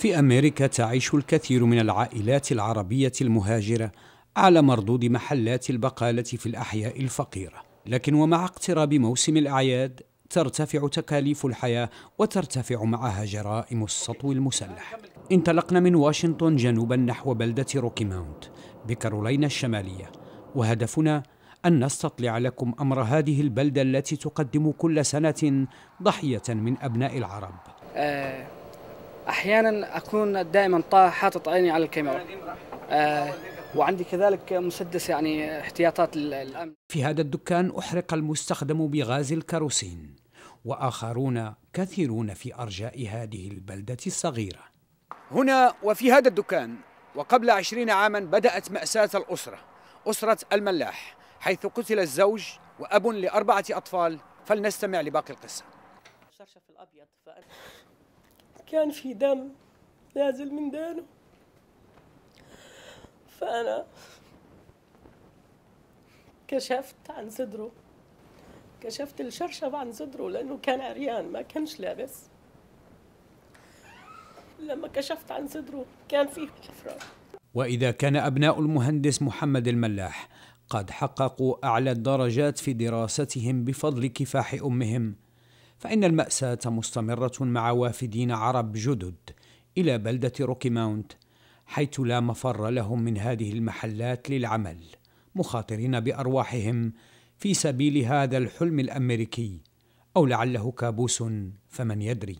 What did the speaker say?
في أمريكا تعيش الكثير من العائلات العربية المهاجرة على مردود محلات البقالة في الأحياء الفقيرة. لكن ومع اقتراب موسم الأعياد ترتفع تكاليف الحياة وترتفع معها جرائم السطو المسلح. انطلقنا من واشنطن جنوبا نحو بلدة روكي ماونت بكارولينا الشمالية وهدفنا أن نستطلع لكم أمر هذه البلدة التي تقدم كل سنة ضحية من أبناء العرب. آه، أحيانا أكون دائما حاطط عيني على الكاميرا. آه، وعندي كذلك مسدس يعني احتياطات الامن في هذا الدكان أحرق المستخدم بغاز الكاروسين وآخرون كثيرون في أرجاء هذه البلدة الصغيرة. هنا وفي هذا الدكان وقبل عشرين عاما بدأت مأساة الأسرة أسرة الملاح حيث قتل الزوج وأب لأربعة أطفال فلنستمع لباقي الأبيض كان في دم نازل من دانه. فأنا كشفت عن صدره. كشفت الشرشف عن صدره لأنه كان عريان ما كانش لابس. لما كشفت عن صدره كان فيه حفرة وإذا كان أبناء المهندس محمد الملاح قد حققوا أعلى الدرجات في دراستهم بفضل كفاح أمهم. فإن المأساة مستمرة مع وافدين عرب جدد إلى بلدة روكي ماونت حيث لا مفر لهم من هذه المحلات للعمل مخاطرين بأرواحهم في سبيل هذا الحلم الأمريكي أو لعله كابوس فمن يدري.